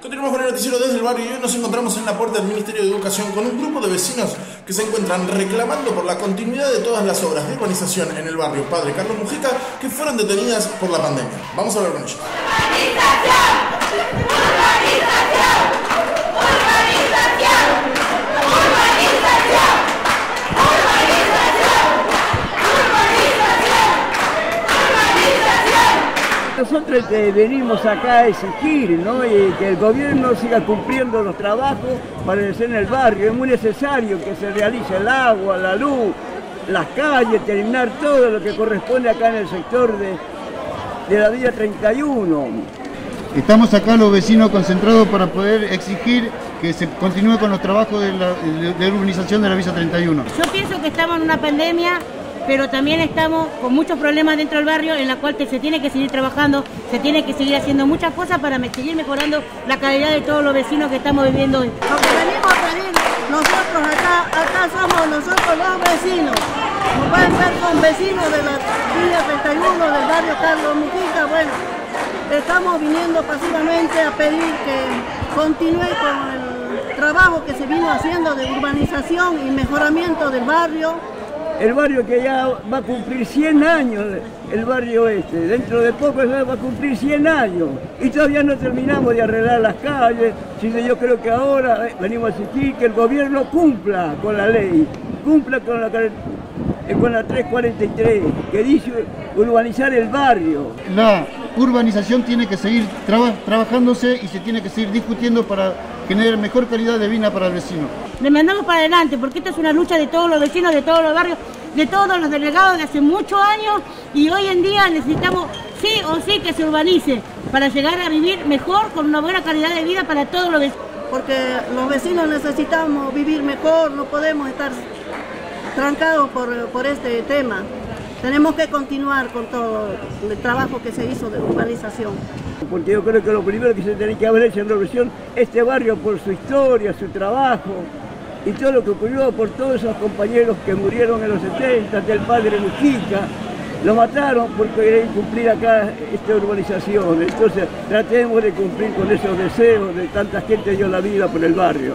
Continuamos con el noticiero desde el barrio y hoy nos encontramos en la puerta del Ministerio de Educación con un grupo de vecinos que se encuentran reclamando por la continuidad de todas las obras de urbanización en el barrio Padre Carlos Mujica que fueron detenidas por la pandemia. Vamos a hablar con ellos. Nosotros eh, venimos acá a exigir ¿no? y que el gobierno siga cumpliendo los trabajos para hacer en el barrio. Es muy necesario que se realice el agua, la luz, las calles, terminar todo lo que corresponde acá en el sector de, de la Villa 31. Estamos acá los vecinos concentrados para poder exigir que se continúe con los trabajos de la, de urbanización de la Villa 31. Yo pienso que estamos en una pandemia pero también estamos con muchos problemas dentro del barrio en la cual se tiene que seguir trabajando, se tiene que seguir haciendo muchas cosas para seguir mejorando la calidad de todos los vecinos que estamos viviendo hoy. Lo que venimos a pedir nosotros acá, acá somos nosotros los vecinos. Nos pueden ver con vecinos de la Villa 31 del barrio Carlos Mujica. Bueno, estamos viniendo pasivamente a pedir que continúe con el trabajo que se vino haciendo de urbanización y mejoramiento del barrio el barrio que ya va a cumplir 100 años, el barrio este, dentro de poco va a cumplir 100 años. Y todavía no terminamos de arreglar las calles, sino yo creo que ahora eh, venimos a exigir que el gobierno cumpla con la ley, cumpla con la, eh, con la 343, que dice urbanizar el barrio. La urbanización tiene que seguir trabajándose y se tiene que seguir discutiendo para generar mejor calidad de vida para el vecino. Le mandamos para adelante porque esta es una lucha de todos los vecinos, de todos los barrios, de todos los delegados de hace muchos años y hoy en día necesitamos sí o sí que se urbanice para llegar a vivir mejor con una buena calidad de vida para todos los vecinos. Porque los vecinos necesitamos vivir mejor, no podemos estar trancados por, por este tema. Tenemos que continuar con todo el trabajo que se hizo de urbanización. Porque yo creo que lo primero que se tiene que haber hecho en Revolución, este barrio por su historia, su trabajo y todo lo que ocurrió por todos esos compañeros que murieron en los 70 del padre Mujica, lo mataron porque querían cumplir acá esta urbanización. Entonces tratemos de cumplir con esos deseos de tanta gente que dio la vida por el barrio.